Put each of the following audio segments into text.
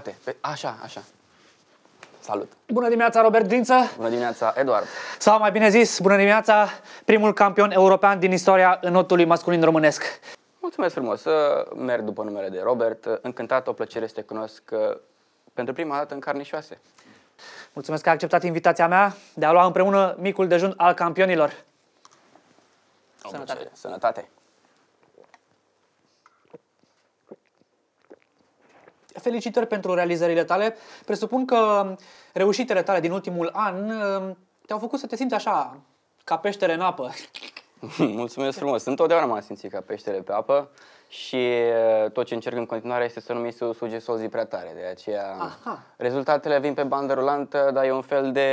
pe spate. Pe... Așa, așa. Salut. Bună dimineața, Robert Drință! Bună dimineața, Eduard. Sau mai bine zis, bună dimineața, primul campion european din istoria înotului masculin românesc. Mulțumesc frumos. Merg după numele de Robert. Încântat, o plăcere să te cunosc uh, pentru prima dată în carne și oase. Mulțumesc că ai acceptat invitația mea de a lua împreună micul dejun al campionilor. Sănătate. Sănătate. Felicitări pentru realizările tale. Presupun că reușitele tale din ultimul an uh, te-au făcut să te simți așa, ca peștere în apă. Mulțumesc frumos. Întotdeauna m-am simțit ca peștele pe apă și uh, tot ce încerc în continuare este să nu mi se suge solzii prea tare. De aceea Aha. rezultatele vin pe bandă rulantă, dar e un fel de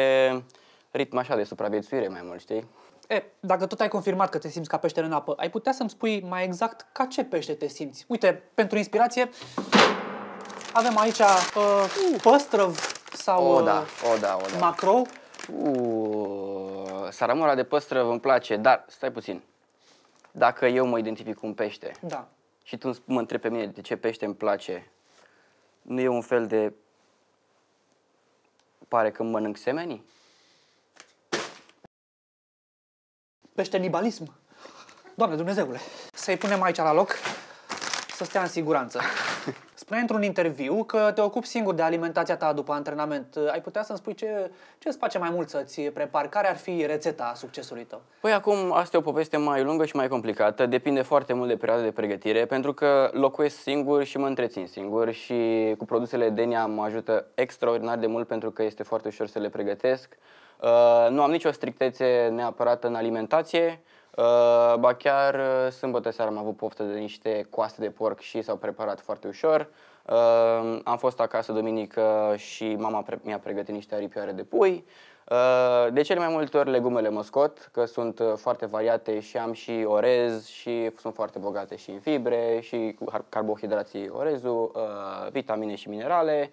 ritm așa de supraviețuire mai mult, știi? E, dacă tot ai confirmat că te simți ca peștere în apă, ai putea să-mi spui mai exact ca ce pește te simți? Uite, pentru inspirație, avem aici uh, păstrăv sau O, uh, da, o, da, o, da. macrou. Uh, saramura de păstră îmi place, dar stai puțin. Dacă eu mă identific cu un pește Da. și tu mă întrebi pe mine de ce pește îmi place, nu e un fel de... Pare că mănânc semenii? Peștenibalism. Doamne Dumnezeule. Să-i punem aici la loc să stea în siguranță. Spuneai într-un interviu că te ocupi singur de alimentația ta după antrenament. Ai putea să-mi spui ce, ce îți face mai mult să-ți prepari? Care ar fi rețeta succesului tău? Păi acum asta e o poveste mai lungă și mai complicată, depinde foarte mult de perioada de pregătire, pentru că locuiesc singur și mă întrețin singur și cu produsele Denia mă ajută extraordinar de mult pentru că este foarte ușor să le pregătesc. Uh, nu am nicio strictețe neapărat în alimentație, uh, ba chiar uh, sâmbătă seara am avut poftă de niște coaste de porc și s-au preparat foarte ușor. Uh, am fost acasă duminică și mama pre- mi-a pregătit niște aripioare de pui. Uh, De cele mai multe ori legumele mă scot, că sunt uh, foarte variate și am și orez și sunt foarte bogate și în fibre și cu har- carbohidrații orezul, uh, vitamine și minerale.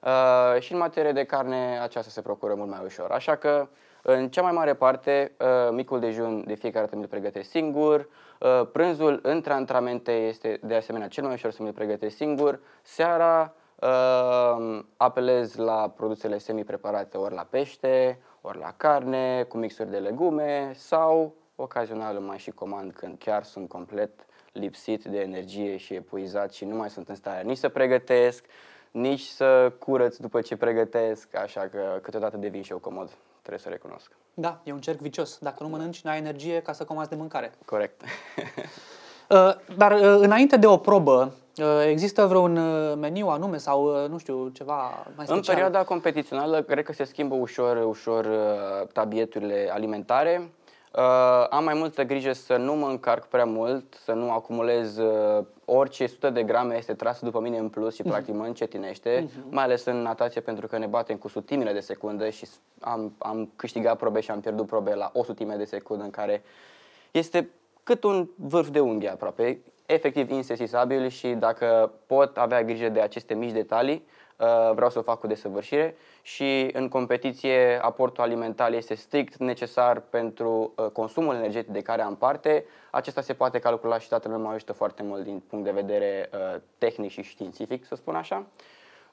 Uh, și în materie de carne aceasta se procură mult mai ușor. Așa că în cea mai mare parte, uh, micul dejun de fiecare dată mi-l pregătesc singur, uh, prânzul între antrenamente este de asemenea cel mai ușor să mi-l pregătesc singur, seara uh, apelez la produsele semi-preparate ori la pește, ori la carne, cu mixuri de legume sau ocazional îmi mai și comand când chiar sunt complet lipsit de energie și epuizat și nu mai sunt în stare nici să pregătesc, nici să curăț după ce pregătesc, așa că câteodată devin și eu comod, trebuie să recunosc. Da, e un cerc vicios. Dacă nu mănânci, n-ai energie ca să comazi de mâncare. Corect. Uh, Dar uh, înainte de o probă, uh, există vreun uh, meniu anume sau, uh, nu știu, ceva mai special? În perioada competițională, cred că se schimbă ușor, ușor uh, tabieturile alimentare. Uh, am mai multă grijă să nu mă încarc prea mult, să nu acumulez uh, orice 100 de grame este trasă după mine în plus și practic mă încetinește, mai ales în natație pentru că ne batem cu sutimile de secundă și s- am, am câștigat probe și am pierdut probe la o sutime de secundă în care este cât un vârf de unghie aproape, efectiv insesizabil și dacă pot avea grijă de aceste mici detalii, uh, vreau să o fac cu desăvârșire și în competiție aportul alimentar este strict necesar pentru uh, consumul energetic de care am parte. Acesta se poate calcula și tatăl meu mă ajută foarte mult din punct de vedere uh, tehnic și științific, să spun așa.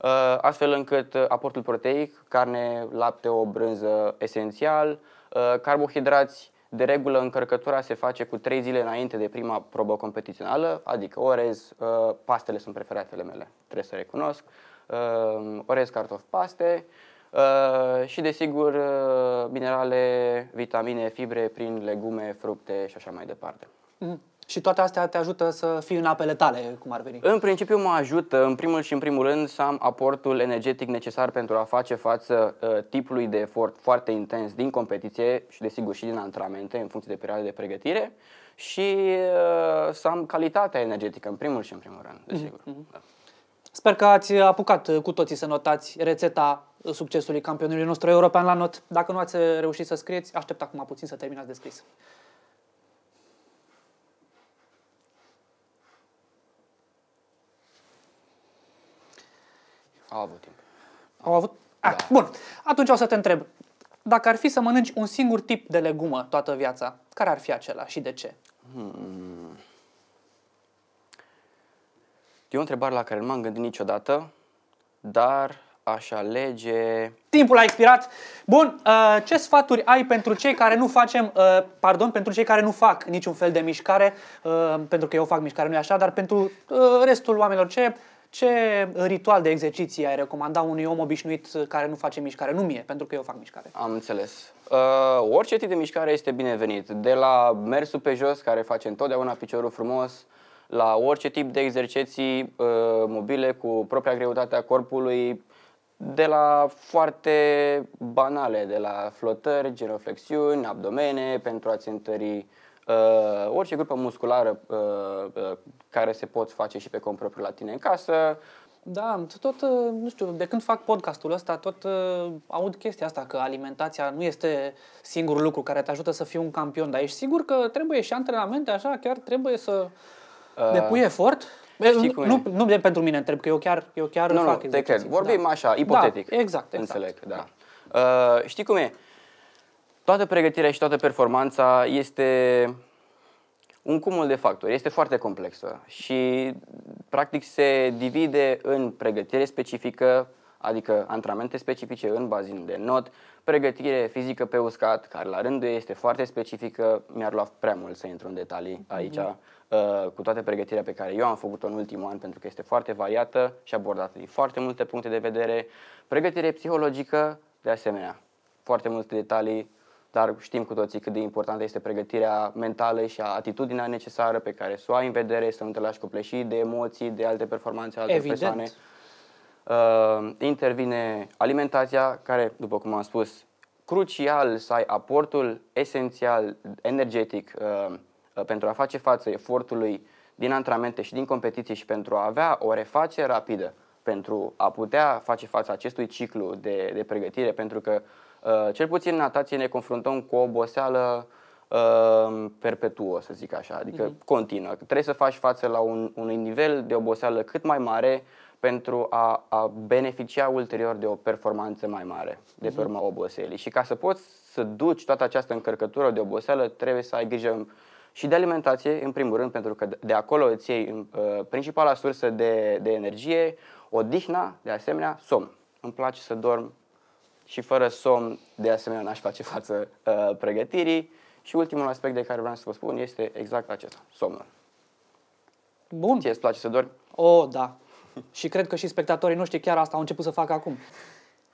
Uh, astfel încât uh, aportul proteic, carne, lapte, o brânză esențial, uh, carbohidrați, de regulă încărcătura se face cu 3 zile înainte de prima probă competițională, adică orez, uh, pastele sunt preferatele mele, trebuie să recunosc, uh, orez, cartofi, paste uh, și desigur uh, minerale, vitamine, fibre prin legume, fructe și așa mai departe. Mhm. Și toate astea te ajută să fii în apele tale, cum ar veni. În principiu mă ajută, în primul și în primul rând, să am aportul energetic necesar pentru a face față uh, tipului de efort foarte intens din competiție și desigur și din antrenamente în funcție de perioade de pregătire și uh, să am calitatea energetică în primul și în primul rând, desigur. Da. Sper că ați apucat uh, cu toții să notați rețeta uh, succesului campionului nostru european la not. Dacă nu ați uh, reușit să scrieți, aștept acum puțin să terminați de scris. Au avut timp. Au avut? Ah, Bun, atunci o să te întreb. Dacă ar fi să mănânci un singur tip de legumă toată viața, care ar fi acela și de ce? E o întrebare la care nu m-am gândit niciodată, dar aș alege... Timpul a expirat. Bun, uh, ce sfaturi ai pentru cei care nu facem, uh, pardon, pentru cei care nu fac niciun fel de mișcare, uh, pentru că eu fac mișcare, nu e așa, dar pentru uh, restul oamenilor, ce, ce ritual de exerciții ai recomanda unui om obișnuit care nu face mișcare? Nu mie, pentru că eu fac mișcare. Am înțeles. Uh, orice tip de mișcare este binevenit. De la mersul pe jos, care face întotdeauna piciorul frumos, la orice tip de exerciții uh, mobile cu propria greutate a corpului, de la foarte banale, de la flotări, genoflexiuni, abdomene, pentru a-ți întări uh, orice grupă musculară uh, uh, care se pot face și pe cont propriu la tine în casă. Da, tot, uh, nu știu, de când fac podcastul ăsta, tot uh, aud chestia asta, că alimentația nu este singurul lucru care te ajută să fii un campion, dar ești sigur că trebuie și antrenamente, așa, chiar trebuie să Uh, depui efort? știi cum e? nu, nu de pentru mine întreb, că eu chiar, eu chiar Nu, nu, fac te exerciții. cred. Vorbim da. așa, ipotetic. Da, exact, exact. Înțeleg, da. Uh, știi cum e? Toată pregătirea și toată performanța este un cumul de factori, este foarte complexă și practic se divide în pregătire specifică, adică antrenamente specifice în bazinul de not, pregătire fizică pe uscat, care la rândul ei este foarte specifică, mi-ar lua prea mult să intru în detalii aici, uh, cu toate pregătirea pe care eu am făcut-o în ultimul an, pentru că este foarte variată și abordată din foarte multe puncte de vedere, pregătire psihologică, de asemenea, foarte multe detalii, dar știm cu toții cât de importantă este pregătirea mentală și atitudinea necesară pe care să o ai în vedere, să nu te lași copleșit de emoții, de alte performanțe, alte Evident. persoane. Uh, intervine alimentația, care, după cum am spus, crucial să ai aportul esențial energetic uh, uh, pentru a face față efortului din antrenamente și din competiție și pentru a avea o refacere rapidă, pentru a putea face față acestui ciclu de, de pregătire, pentru că uh, cel puțin în natație ne confruntăm cu o oboseală uh, perpetuă, să zic așa, adică continuă. Trebuie să faci față la un, unui nivel de oboseală cât mai mare pentru a, a beneficia ulterior de o performanță mai mare de pe urma oboselii. Și ca să poți să duci toată această încărcătură de oboseală, trebuie să ai grijă și de alimentație, în primul rând, pentru că de- de acolo îți iei uh, principala sursă de, de energie, odihna, de asemenea, somn. Îmi place să dorm și fără somn, de asemenea, n-aș face față uh, pregătirii. Și ultimul aspect de care vreau să vă spun este exact acesta, somnul. Bun. Ție îți place să dormi? O, da. Și cred că și spectatorii noștri chiar asta au început să facă acum.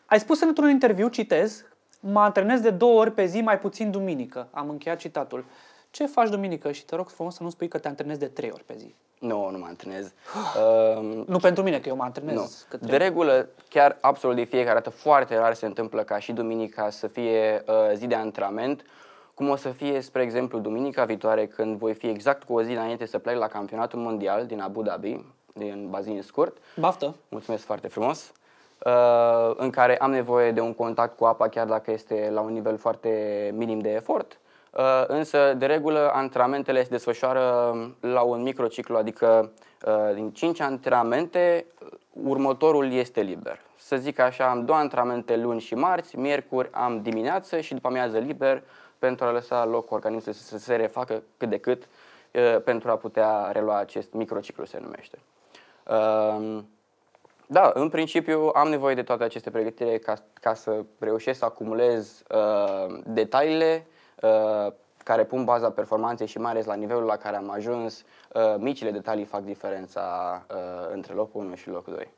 Ai spus într-un interviu, citez, mă antrenez de două ori pe zi, mai puțin duminică. Am încheiat citatul. Ce faci duminică? Și te rog frumos să nu spui că te antrenezi de trei ori pe zi. Nu, nu mă antrenez. Uh, Nu pentru mine, că eu mă antrenez. Nu. Cât De trebuie. regulă, chiar absolut de fiecare dată, foarte rar se întâmplă ca și duminica să fie uh, zi de antrenament, cum o să fie, spre exemplu, duminica viitoare, când voi fi exact cu o zi înainte să plec la campionatul mondial din Abu Dhabi, din bazin scurt. Baftă. Mulțumesc foarte frumos. Uh, în care am nevoie de un contact cu apa, chiar dacă este la un nivel foarte minim de efort. Uh, însă, de regulă, antrenamentele se desfășoară la un microciclu, adică uh, din 5 antrenamente, următorul este liber. Să zic așa, am două antrenamente luni și marți, miercuri am dimineață și după amiază liber pentru a lăsa loc organismului să se refacă cât de cât uh, pentru a putea relua acest microciclu, se numește. Uh, da, în principiu am nevoie de toate aceste pregătire ca, ca să reușesc să acumulez uh, detaliile uh, care pun baza performanței și mai ales la nivelul la care am ajuns, uh, micile detalii fac diferența uh, între locul 1 și locul 2.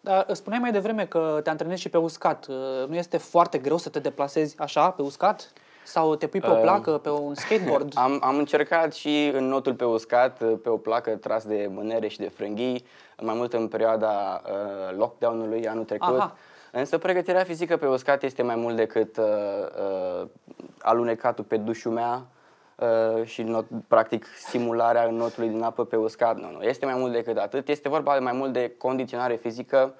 Dar îți spuneai mai devreme că te antrenezi și pe uscat. Uh, Nu este foarte greu să te deplasezi așa, pe uscat? Sau te pui pe o Uh, placă, pe un skateboard? Am, am încercat și în notul pe uscat, pe o placă tras de mânere și de frânghii, mai mult în perioada uh, lockdown-ului anul trecut. Aha. Însă pregătirea fizică pe uscat este mai mult decât uh, uh, alunecatul pe dușul mea uh, și not, practic simularea notului din apă pe uscat. Nu, nu, este mai mult decât atât. Este vorba de mai mult de condiționare fizică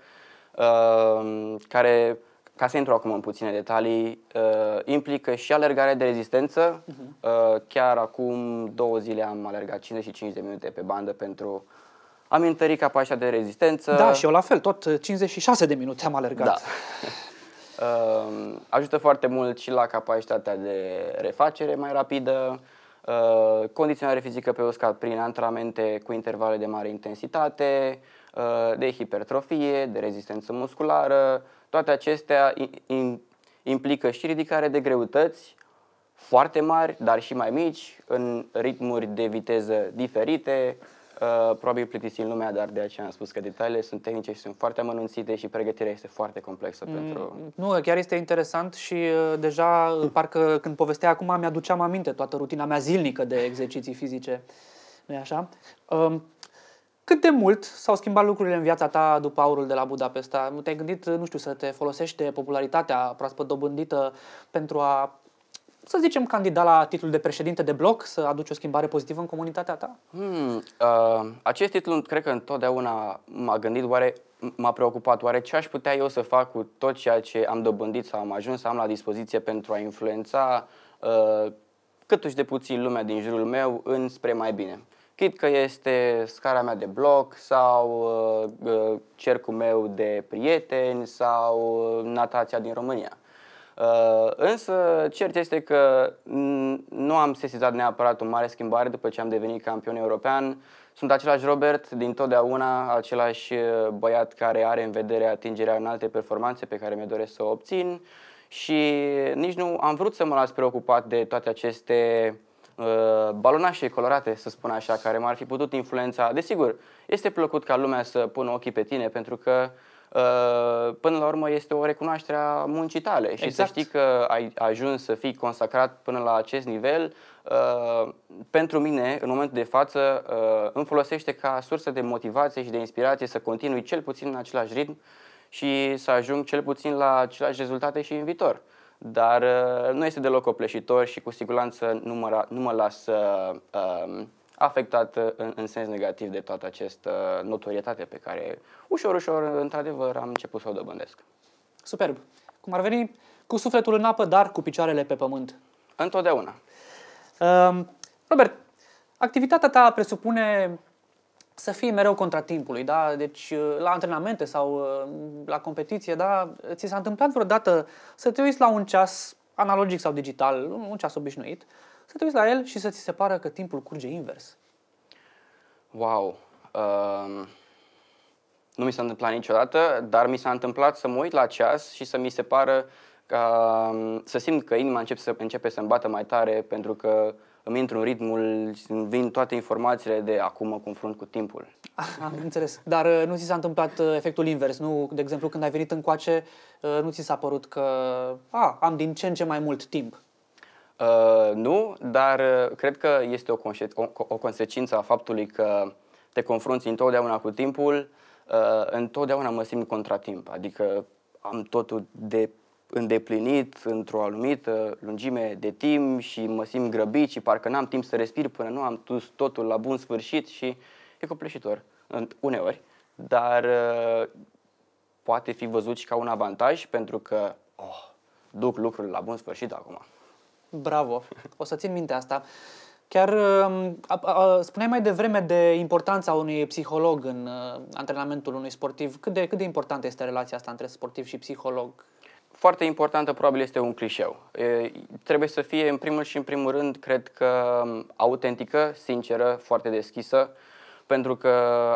uh, care, ca să intru acum în puține detalii, uh, implică și alergarea de rezistență. Uh, chiar acum două zile am alergat 55 de minute pe bandă pentru a-mi întări capacitatea de rezistență. Da, și eu la fel, tot uh, 56 de minute am alergat. Da. Uh, ajută foarte mult și la capacitatea de refacere mai rapidă. uh, condiționare fizică pe uscat prin antrenamente cu intervale de mare intensitate, uh, de hipertrofie, de rezistență musculară. Toate acestea implică și ridicare de greutăți foarte mari, dar și mai mici, în ritmuri de viteză diferite, Uh, probabil plictisim lumea, dar de aceea am spus că detaliile sunt tehnice și sunt foarte amănunțite și pregătirea este foarte complexă mm, pentru... Nu, chiar este interesant și uh, deja uh, parcă când povestea acum mi-aduceam aminte toată rutina mea zilnică de exerciții fizice. nu așa? Uh, cât de mult s-au schimbat lucrurile în viața ta după aurul de la Budapesta? Te-ai gândit, nu știu, să te folosești de popularitatea proaspăt dobândită pentru a să zicem, candidat la titlul de președinte de bloc, să aduci o schimbare pozitivă în comunitatea ta? Hmm, uh, acest titlu, cred că întotdeauna m-a gândit, oare m-a preocupat, oare ce aș putea eu să fac cu tot ceea ce am dobândit sau am ajuns să am la dispoziție pentru a influența uh, câtuși de puțin lumea din jurul meu înspre mai bine. Chit că este scara mea de bloc sau uh, uh cercul meu de prieteni sau uh, natația din România. Uh, însă, cert este că nu am sesizat neapărat o mare schimbare după ce am devenit campion european. Sunt același Robert, din totdeauna, același uh, băiat care are în vedere atingerea în alte performanțe pe care mi-e doresc să o obțin și nici nu am vrut să mă las preocupat de toate aceste uh, balonașe colorate, să spun așa, care m-ar fi putut influența. Desigur, este plăcut ca lumea să pună ochii pe tine pentru că Uh, până la urmă este o recunoaștere a muncii tale și exact. să știi că ai ajuns să fii consacrat până la acest nivel, uh, pentru mine, în momentul de față, uh, îmi folosește ca sursă de motivație și de inspirație să continui cel puțin în același ritm și să ajung cel puțin la aceleași rezultate și în viitor. Dar nu este deloc opleșitor și cu siguranță nu mă, nu mă las să uh, afectat uh, în, în sens negativ de toată această notorietate pe care ușor, ușor, într-adevăr, am început să o dobândesc. Superb. Cum ar veni cu sufletul în apă, dar cu picioarele pe pământ. Întotdeauna. Uh, Robert, activitatea ta presupune să fii mereu contra timpului, da? Deci uh, la antrenamente sau uh, la competiție, da? Ți s-a întâmplat vreodată să te uiți la un ceas analogic sau digital, un ceas obișnuit, să te uiți la el și să ți se pară că timpul curge invers. Wow! Uh, nu mi s-a întâmplat niciodată, dar mi s-a întâmplat să mă uit la ceas și să mi se pară ca, um, să simt că inima începe să, începe să-mi bată mai tare pentru că îmi intru în ritmul, îmi vin toate informațiile de acum mă confrunt cu timpul. Am înțeles. Dar uh, nu ți s-a întâmplat uh, efectul invers, nu? De exemplu, când ai venit încoace, uh, nu ți s-a părut că a, am din ce în ce mai mult timp? Uh, nu, dar uh, cred că este o, conse- o, o consecință a faptului că te confrunți întotdeauna cu timpul, uh, întotdeauna mă simt contra timp, adică am totul de îndeplinit într-o anumită lungime de timp și mă simt grăbit și parcă n-am timp să respir până nu am dus totul la bun sfârșit și e copleșitor uneori, dar uh, poate fi văzut și ca un avantaj pentru că oh, duc lucrurile la bun sfârșit acum. Bravo! O să țin minte asta. Chiar um, a, a, spuneai mai devreme de importanța unui psiholog în uh, antrenamentul unui sportiv. Cât de, cât de importantă este relația asta între sportiv și psiholog? Foarte importantă, probabil este un clișeu. E, trebuie să fie, în primul și în primul rând, cred că um, autentică, sinceră, foarte deschisă, pentru că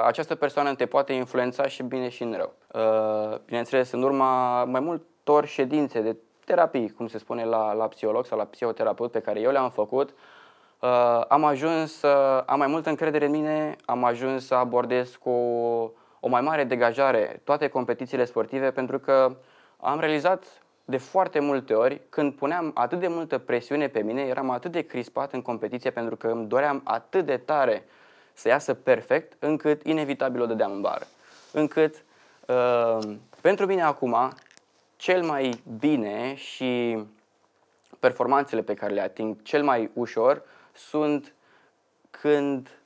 această persoană te poate influența și bine și în rău. Uh, bineînțeles, în urma mai multor ședințe de terapii, cum se spune la, la psiholog sau la psihoterapeut pe care eu le-am făcut, uh, am ajuns să am mai multă încredere în mine, am ajuns să abordez cu o mai mare degajare toate competițiile sportive pentru că am realizat de foarte multe ori când puneam atât de multă presiune pe mine, eram atât de crispat în competiție pentru că îmi doream atât de tare să iasă perfect, încât inevitabil o dădeam în bară. Încât uh, pentru mine acum cel mai bine și performanțele pe care le ating cel mai ușor sunt când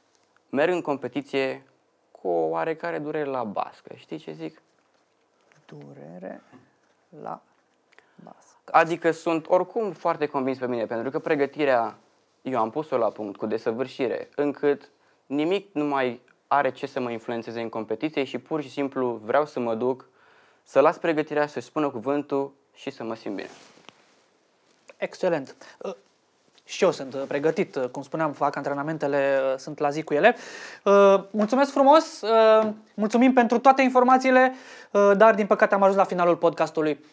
merg în competiție cu o oarecare durere la bască. Știi ce zic? Durere la bască. Adică sunt oricum foarte convins pe mine, pentru că pregătirea eu am pus-o la punct cu desăvârșire, încât nimic nu mai are ce să mă influențeze în competiție și pur și simplu vreau să mă duc să las pregătirea, să spună cuvântul și să mă simt bine. Excelent. Uh, și eu sunt uh, pregătit, uh, cum spuneam, fac antrenamentele, uh, sunt la zi cu ele. Uh, mulțumesc frumos, uh, mulțumim pentru toate informațiile, uh, dar din păcate am ajuns la finalul podcastului.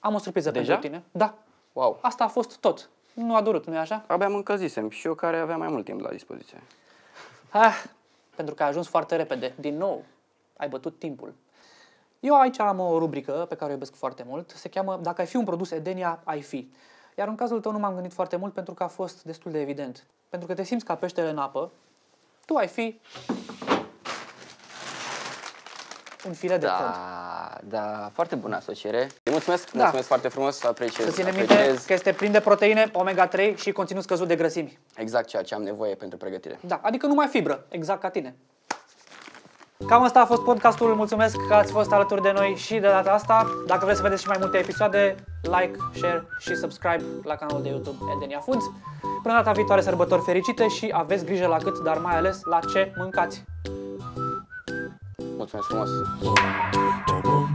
Am o surpriză Deja? pentru tine. Da, Wow! asta a fost tot. Nu a durut, nu-i așa? Abia mă încălzisem și eu care aveam mai mult timp la dispoziție. Ah, pentru că ai ajuns foarte repede. Din nou, ai bătut timpul. Eu aici am o rubrică pe care o iubesc foarte mult. Se cheamă Dacă ai fi un produs Edenia, ai fi. Iar în cazul tău nu m-am gândit foarte mult pentru că a fost destul de evident. Pentru că te simți ca peștele în apă, tu ai fi un filet de cod. Da, da, foarte bună asociere. Îi mulțumesc, Da. mulțumesc foarte frumos, apreciez, Să ținem minte apreciez că este plin de proteine, omega-3 și conținut scăzut de grăsimi. exact ceea ce am nevoie pentru pregătire. Da, adică numai fibră, exact ca tine. Cam asta a fost podcastul, mulțumesc că ați fost alături de noi și de data asta. Dacă vreți să vedeți și mai multe episoade, like, share și subscribe la canalul de YouTube Edenia Foods. Până data viitoare, sărbători fericite și aveți grijă la cât, dar mai ales la ce mâncați. Mulțumesc frumos! Bubble